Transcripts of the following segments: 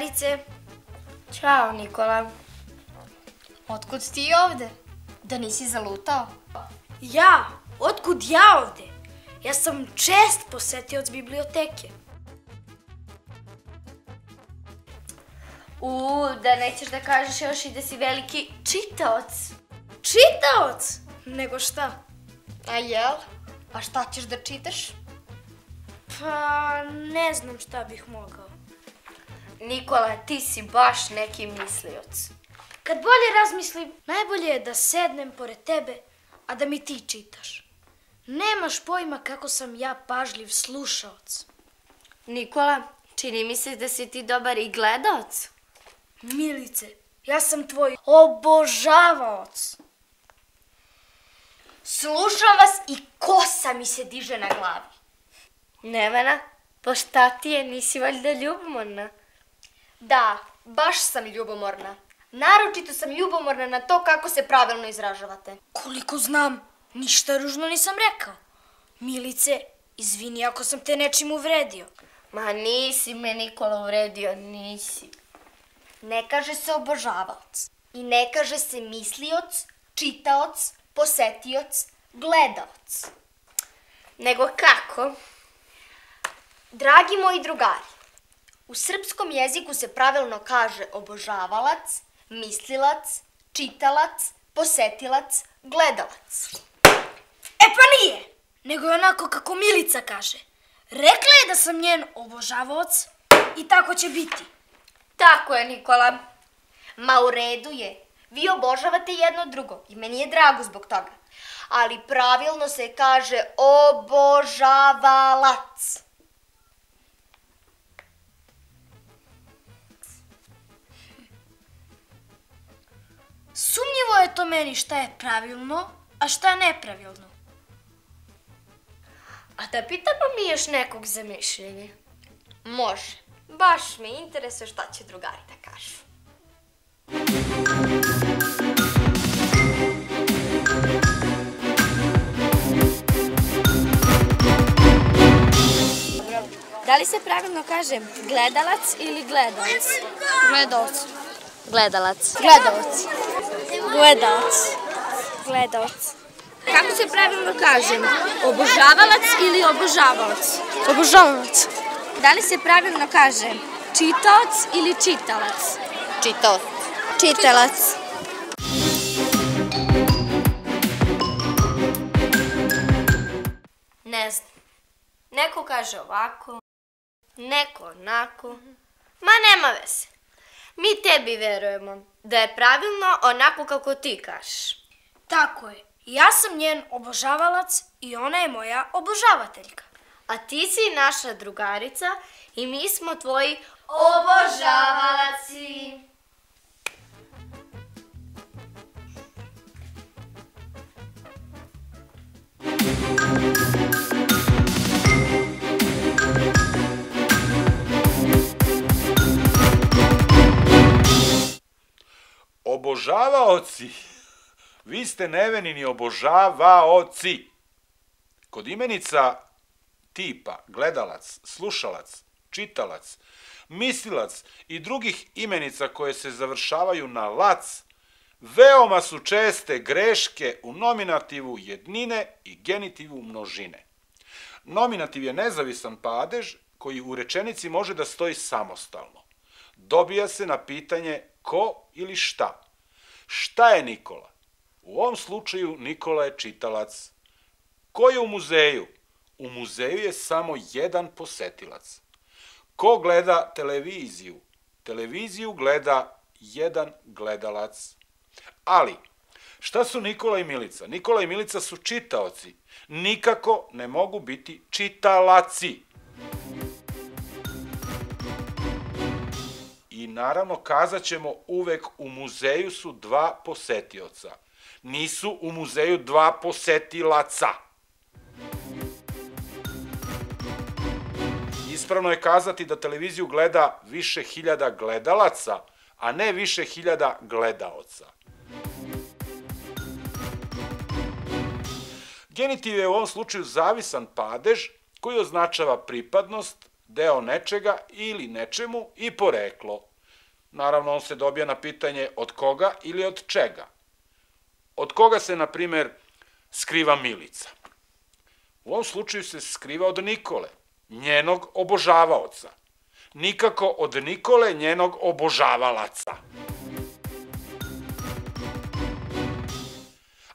Drugarice. Ćao, Nikola. Otkud ti ovde? Da nisi zalutao? Ja? Otkud ja ovde? Ja sam čest posetioc biblioteke. U, da nećeš da kažeš još i da si veliki čitaoc. Čitaoc? Nego šta? A jel? A šta ćeš da čitaš? Pa, ne znam šta bih mogao. Nikola, ti si baš neki mislioc. Kad bolje razmislim, najbolje je da sednem pored tebe, a da mi ti čitaš. Nemaš pojma kako sam ja pažljiv slušaoc. Nikola, čini mi se da si ti dobar i gledaoc. Milice, ja sam tvoj obožavaoc. Slušam vas i kosa mi se diže na glavi. Nevena, pa šta ti je, nisi valjda ljubomorna? Da, baš sam ljubomorna. Naročito sam ljubomorna na to kako se pravilno izražavate. Koliko znam, ništa ružno nisam rekao. Milice, izvini ako sam te nečim uvredio. Ma nisi me Nikola uvredio, nisi. Ne kaže se obožavaoc. I ne kaže se mislioc, čitaoc, posetioc, gledaoc. Nego kako? Dragi moji drugari, u srpskom jeziku se pravilno kaže obožavalac, mislilac, čitalac, posetilac, gledalac. E pa nije, nego je onako kako Milica kaže. Rekla je da sam njen obožavaoc i tako će biti. Tako je, Nikola. Ma u redu je. Vi obožavate jedno drugo i meni je drago zbog toga. Ali pravilno se kaže obožavalac. Sumnjivo je to meni šta je pravilno, a šta je nepravilno. A da pitamo mi još nekog za mišljenje? Može. Baš me interesuje šta će drugari da kažu. Da li se pravilno kaže gledalac ili gledalac? Gledalac. Gledalac. Gledalac. Gledalac. Gledalac. Kako se pravilno kaže? Obožavalac ili obožavaoc? Obožavaoc. Da li se pravilno kaže čitaoc ili čitalac? Čitaoc. Čitalac. Ne znam. Neko kaže ovako, neko onako. Ma nema veze. Mi tebi verujemo da je pravilno onako kako ti kažeš. Tako je. Ja sam njen obožavalac i ona je moja obožavateljka. A ti si naša drugarica i mi smo tvoji obožavalaci. Obožavaoci. Vi ste nevenini obožavaoci. Kod imenica tipa gledalac, slušalac, čitalac, mislilac i drugih imenica koje se završavaju na lac, veoma su česte greške u nominativu jednine i genitivu množine. Nominativ je nezavisan padež koji u rečenici može da stoji samostalno. Dobija se na pitanje ko ili šta. Šta je Nikola? U ovom slučaju Nikola je čitalac. Ko je u muzeju? U muzeju je samo jedan posetilac. Ko gleda televiziju? Televiziju gleda jedan gledalac. Ali, šta su Nikola i Milica? Nikola i Milica su čitaoci. Nikako ne mogu biti čitalaci. I naravno kazat ćemo uvek u muzeju su dva posetioca. Nisu u muzeju dva posetilaca. Ispravno je kazati da televiziju gleda više hiljada gledalaca, a ne više hiljada gledaoca. Genitiv je u ovom slučaju zavisan padež koji označava pripadnost, deo nečega ili nečemu i poreklo. Naravno, on se dobija na pitanje od koga ili od čega. Od koga se, na primer, skriva Milica? U ovom slučaju se skriva od Nikole, njenog obožavaoca. Nikako od Nikole, njenog obožavalaca.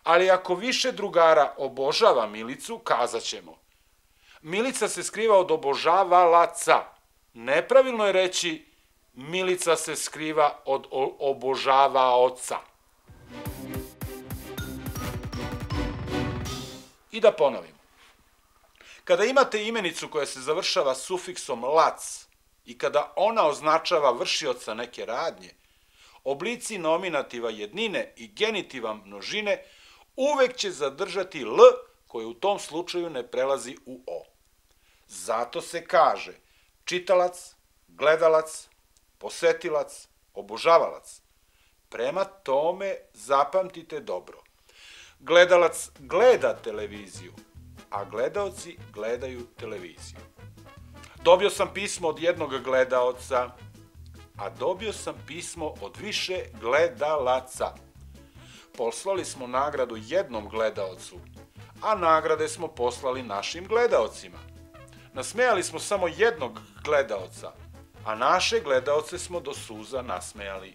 Ali ako više drugara obožava Milicu, kazat ćemo. Milica se skriva od obožavalaca. Nepravilno je reći Milica se skriva od obožavaoca. I da ponovimo. Kada imate imenicu koja se završava sufiksom lac i kada ona označava vršioca neke radnje, oblici nominativa jednine i genitiva množine uvek će zadržati l koje u tom slučaju ne prelazi u o. Zato se kaže čitalac, gledalac, posetilac, obožavalac. Prema tome zapamtite dobro. Gledalac gleda televiziju, a gledaoci gledaju televiziju. Dobio sam pismo od jednog gledaoca, a dobio sam pismo od više gledalaca. Poslali smo nagradu jednom gledaocu, a nagrade smo poslali našim gledaocima. Nasmejali smo samo jednog gledaoca, a naše gledaoce smo do suza nasmejali.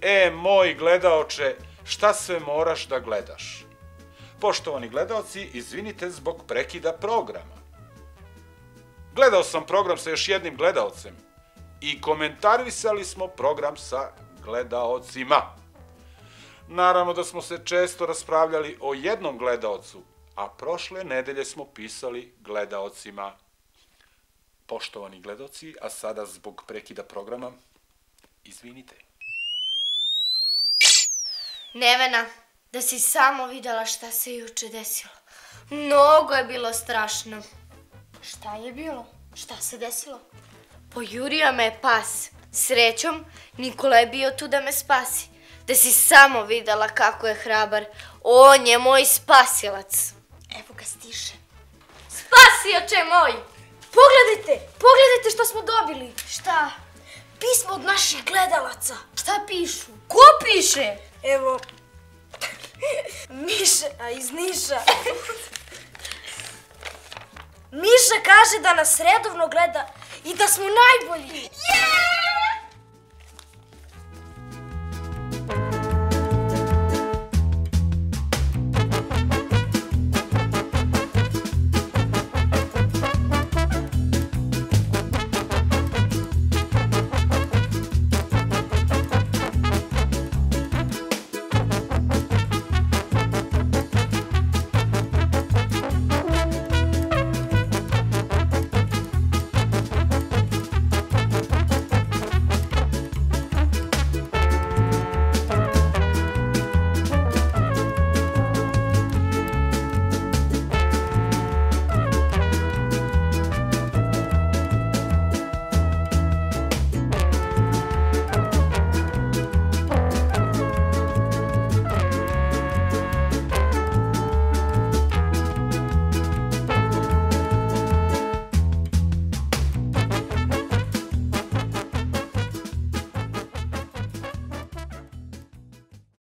E, moj gledaoče, šta sve moraš da gledaš? Poštovani gledaoci, izvinite zbog prekida programa. Gledao sam program sa još jednim gledaocem i komentarisali smo program sa gledaocima. Naravno da smo se često raspravljali o jednom gledaocu, a prošle nedelje smo pisali gledaocima. Poštovani gledaoci, a sada zbog prekida programa, izvinite. Nevena, da si samo videla šta se juče desilo. Mnogo je bilo strašno. Šta je bilo? Šta se desilo? Pojurio me je pas. Srećom, Nikola je bio tu da me spasi. Da si samo videla kako je hrabar. On je moj spasilac. Evo ga stiže. Spasioče moj! Pogledajte, pogledajte što smo dobili. Šta? Pismo od naših gledalaca. Šta pišu? Ko piše? Evo, Miša iz Niša. Miša kaže da nas redovno gleda i da smo najbolji.